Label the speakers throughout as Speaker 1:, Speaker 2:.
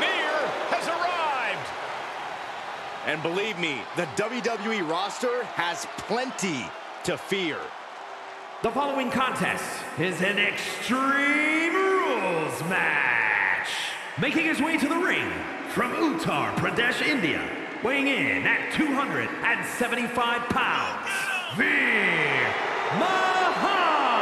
Speaker 1: Veer has arrived.
Speaker 2: And believe me, the WWE roster has plenty to fear.
Speaker 3: The following contest is an Extreme Rules match. Making his way to the ring from Uttar Pradesh, India, weighing in at 275 pounds, Veer Mahaan.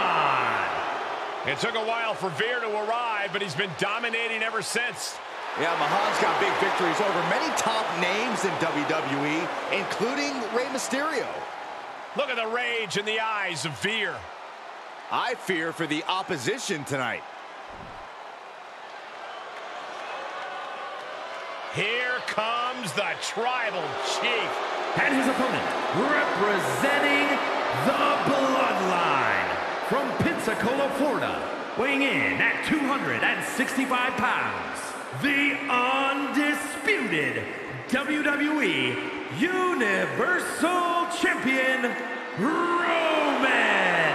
Speaker 1: It took a while for Veer to arrive, but he's been dominating ever since.
Speaker 2: Yeah, Mahaan's got big victories over many top names in WWE, including Rey Mysterio.
Speaker 1: Look at the rage in the eyes of Veer.
Speaker 2: I fear for the opposition tonight.
Speaker 1: Here comes the Tribal Chief.
Speaker 3: And his opponent, representing the Bloodline from Pensacola, Florida, weighing in at 265 pounds, the undisputed WWE Universal Champion, Roman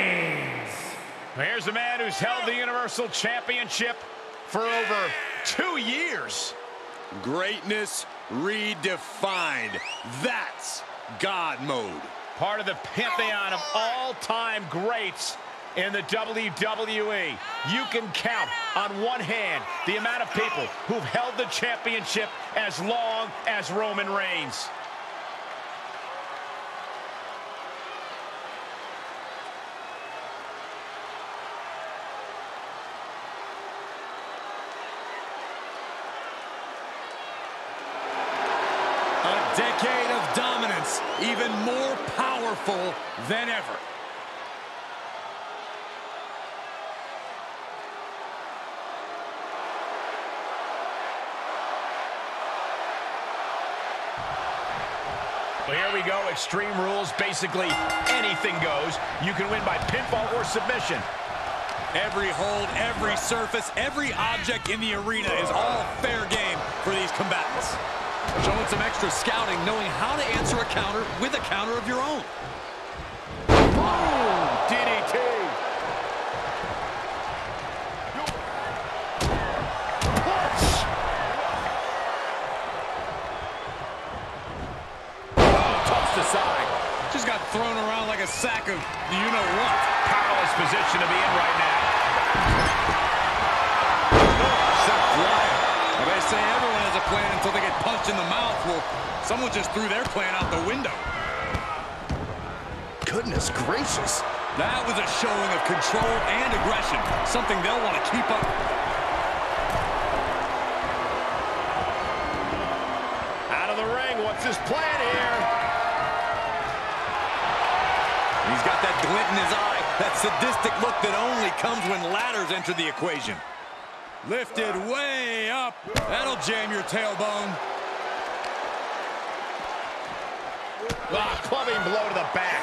Speaker 3: Reigns!
Speaker 1: Here's a man who's held the Universal Championship for over two years.
Speaker 2: Greatness redefined. That's God mode.
Speaker 1: Part of the pantheon of all-time greats in the WWE. You can count on one hand the amount of people who've held the championship as long as Roman Reigns.
Speaker 4: A decade of dominance, even more powerful than ever.
Speaker 1: Extreme rules. Basically, anything goes. You can win by pinfall or submission.
Speaker 4: Every hold, every surface, every object in the arena is all fair game for these combatants. Showing some extra scouting, knowing how to answer a counter with a counter of your own.
Speaker 2: Boom!
Speaker 4: A sack of you-know-what.
Speaker 1: Powerless position to be in right now.
Speaker 4: Sent flying. Well, they say everyone has a plan until they get punched in the mouth. Well, someone just threw their plan out the window.
Speaker 2: Goodness gracious.
Speaker 4: That was a showing of control and aggression, something they'll want to keep up.
Speaker 1: Out of the ring. What's his plan
Speaker 4: glint in his eye, that sadistic look that only comes when ladders enter the equation. Lifted way up. That'll jam your tailbone.
Speaker 1: Ah, clubbing blow to the back.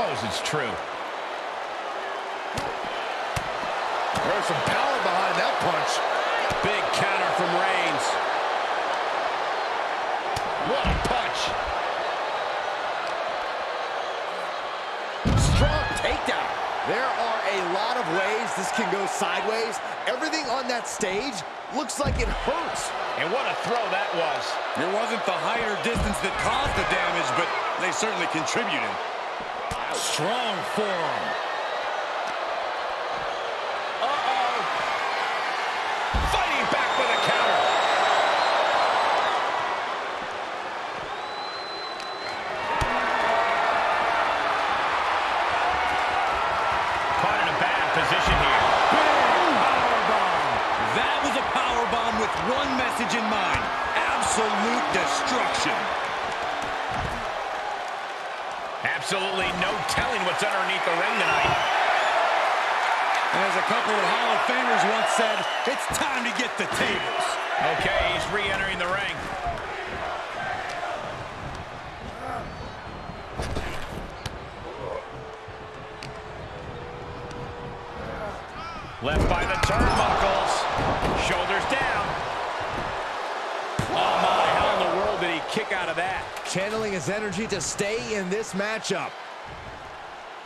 Speaker 1: Suppose it's true.
Speaker 2: There's some power behind that punch.
Speaker 1: Big counter from Reigns. What a punch.
Speaker 2: Strong takedown. There are a lot of ways this can go sideways. Everything on that stage looks like it hurts.
Speaker 1: And what a throw that was.
Speaker 4: It wasn't the higher distance that caused the damage, but they certainly contributed. Strong forearm.
Speaker 1: Uh-oh. Fighting back with a counter. Caught in a bad position here.
Speaker 4: Powerbomb. That was a powerbomb with one message in mind. Absolute destruction.
Speaker 1: Absolutely no telling what's underneath the ring tonight.
Speaker 4: And as a couple of Hall of Famers once said, it's time to get the tables.
Speaker 1: Okay, he's re-entering the ring. Left by the turnbuckles. Shoulders down. Oh my, how in the world did he kick out of that?
Speaker 2: Channeling his energy to stay in this matchup.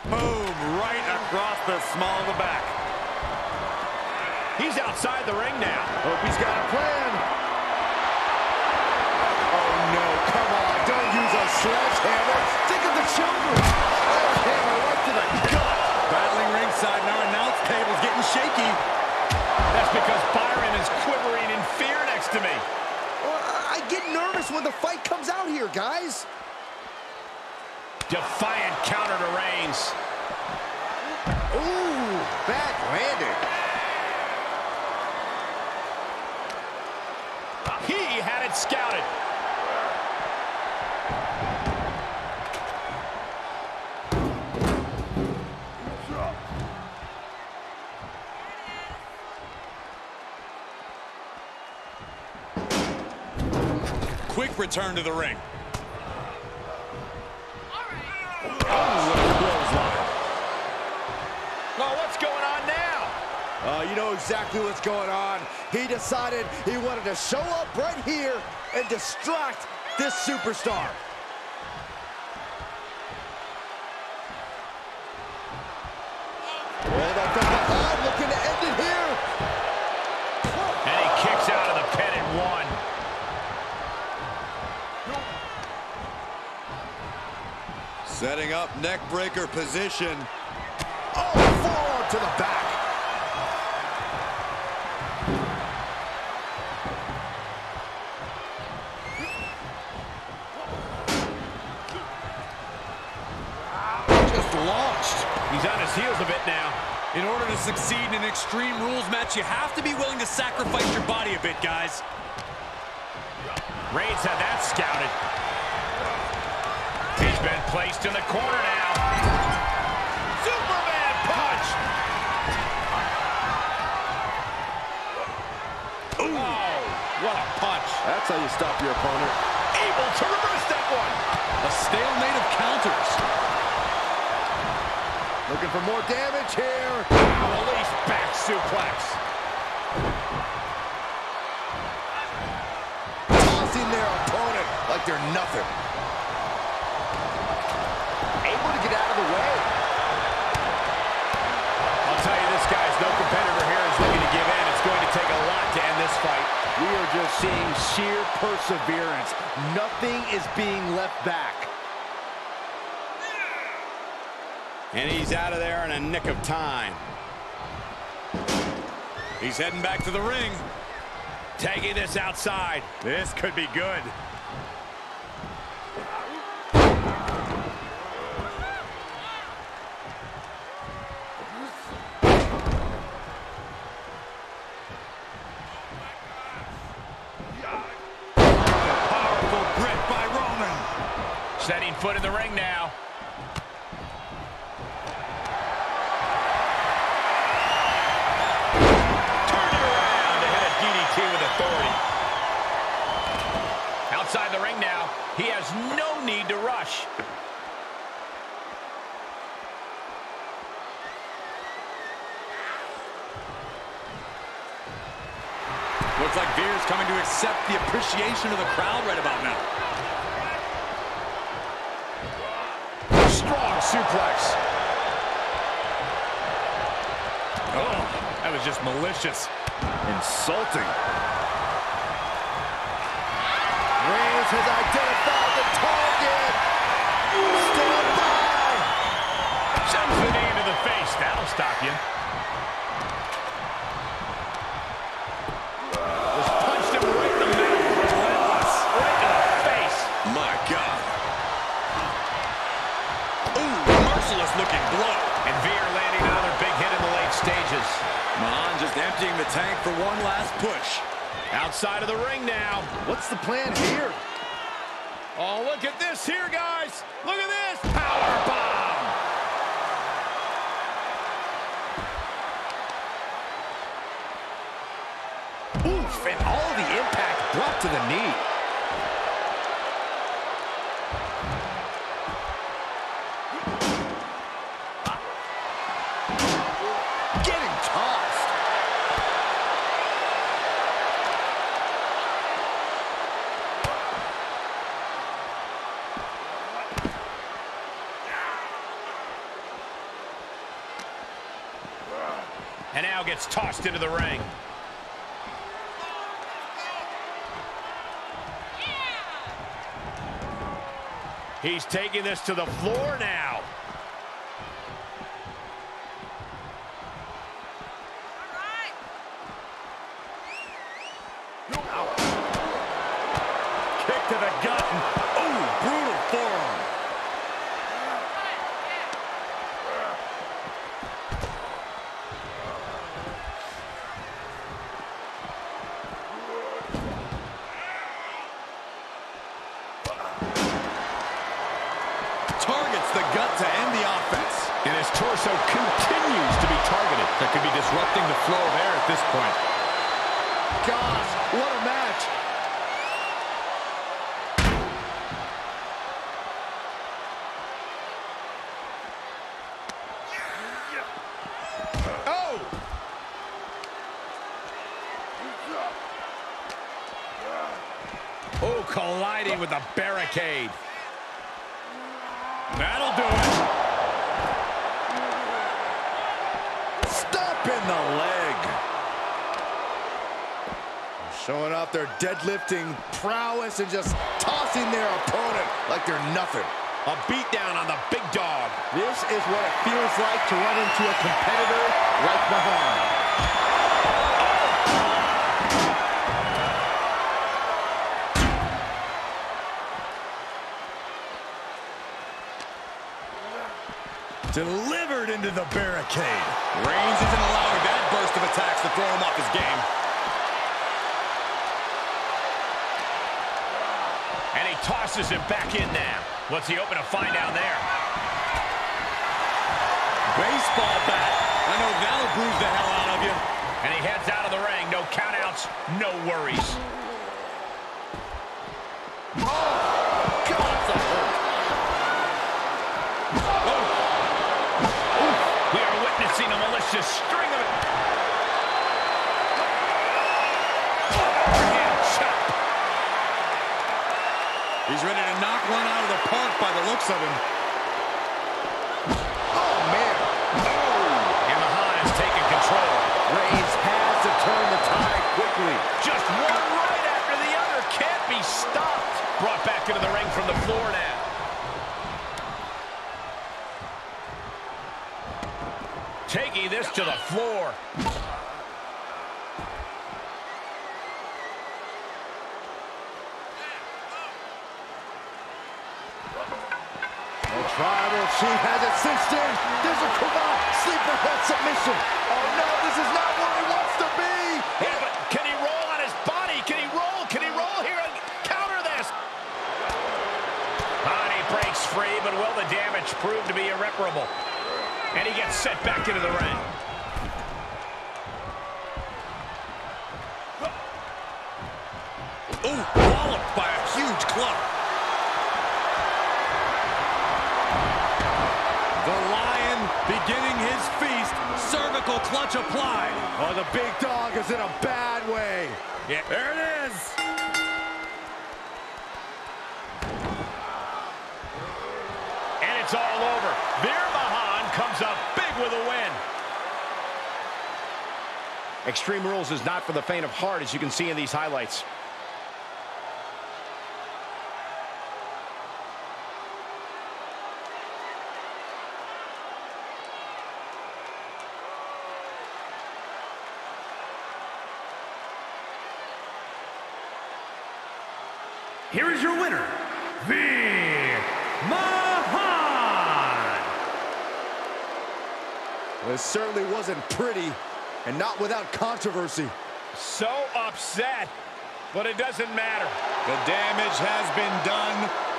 Speaker 5: Boom, right across the small of the back.
Speaker 1: He's outside the ring now.
Speaker 2: Hope he's got a plan. Oh no, come on, don't use a sledgehammer. Think of the children. Sledgehammer right to the gut.
Speaker 4: Battling ringside, and our announce table's getting shaky.
Speaker 1: That's because Byron is quivering in fear next to me.
Speaker 2: Well, I get nervous when the fight comes out here, guys.
Speaker 1: Defiant counter to Reigns.
Speaker 2: Ooh, back landed.
Speaker 1: Scouted.
Speaker 4: Quick return to the ring.
Speaker 1: Oh, what's going on now?
Speaker 2: Uh, you know exactly what's going on. He decided he wanted to show up right here and distract this superstar. Rolled from behind, looking to end it here.
Speaker 1: And he kicks out of the pin at one.
Speaker 4: Setting up neck breaker position.
Speaker 2: Oh, forearm to the back.
Speaker 4: In order to succeed in an Extreme Rules match, you have to be willing to sacrifice your body a bit, guys.
Speaker 1: Reigns had that scouted. He's been placed in the corner now. Superman punch! Oh, what a punch.
Speaker 2: That's how you stop your opponent.
Speaker 1: Able to reverse that one.
Speaker 4: A stalemate of counters.
Speaker 2: Looking for more damage here.
Speaker 1: Release back suplex.
Speaker 2: Tossing their opponent like they're nothing. Able to get out of the way.
Speaker 1: I'll tell you this, guys, no competitor here is looking to give in. It's going to take a lot to end this fight.
Speaker 2: We are just seeing sheer perseverance. Nothing is being left back.
Speaker 1: And he's out of there in a nick of time.
Speaker 4: He's heading back to the ring.
Speaker 1: Taking this outside.
Speaker 5: This could be good.
Speaker 4: Powerful grip by Roman.
Speaker 1: Setting foot in the ring now. Turned it around to hit a DDT with authority. Outside the ring now. He has no need to rush.
Speaker 4: Looks like Veer's coming to accept the appreciation of the crowd right about now.
Speaker 1: Strong suplex.
Speaker 5: Oh, that was just malicious. Insulting.
Speaker 2: Reigns has identified the target. Stand by.
Speaker 1: Sends the knee to the face. That'll stop you.
Speaker 4: emptying the tank for one last push.
Speaker 1: Outside of the ring now.
Speaker 2: What's the plan here?
Speaker 1: Oh, look at this here, guys. Look at this. Power bomb.
Speaker 4: Oof, and all the impact brought to the knee.
Speaker 1: Gets tossed into the ring. He's taking this to the floor now.
Speaker 5: Kick to the gut. Oh, brutal forearm.
Speaker 4: Targets the gut to end the offense.
Speaker 1: And his torso continues to be targeted.
Speaker 4: That could be disrupting the flow of air at this point.
Speaker 2: Gosh, what a match.
Speaker 1: Oh! Oh, colliding with the barricade.
Speaker 4: That'll do it.
Speaker 2: Stop in the leg. Showing off their deadlifting prowess and just tossing their opponent like they're nothing.
Speaker 1: A beatdown on the big dog.
Speaker 2: This is what it feels like to run into a competitor like Mahaan.
Speaker 4: Delivered into the barricade. Reigns isn't allowing that burst of attacks to throw him off his game.
Speaker 1: And he tosses him back in now. What's he open to find down there?
Speaker 4: Baseball bat. I know that'll bruise the hell out of you.
Speaker 1: And he heads out of the ring. No countouts, no worries. We
Speaker 4: looks of him.
Speaker 2: Oh, man. Oh.
Speaker 1: And Mahaan has taken control.
Speaker 2: Reigns has to turn the tide quickly.
Speaker 1: Just one right after the other. Can't be stopped. Brought back into the ring from the floor now. Taking this to the floor.
Speaker 2: The chief has it cinched in. There's a Kuba sleeper hold submission. Oh, no, this is not where he wants to be.
Speaker 1: Yeah, but can he roll on his body? Can he roll? Can he roll here and counter this? And he breaks free, but will the damage prove to be irreparable? And he gets set back into the ring.
Speaker 4: Cervical applied.
Speaker 2: Oh, the big dog is in a bad way.
Speaker 1: Yeah.
Speaker 4: There it is.
Speaker 1: And it's all over. Veer Mahaan comes up big with a win. Extreme Rules is not for the faint of heart, as you can see in these highlights.
Speaker 3: Here is your winner, Veer Mahaan.
Speaker 2: Well, it certainly wasn't pretty and not without controversy.
Speaker 1: So upset, but it doesn't matter.
Speaker 4: The damage has been done.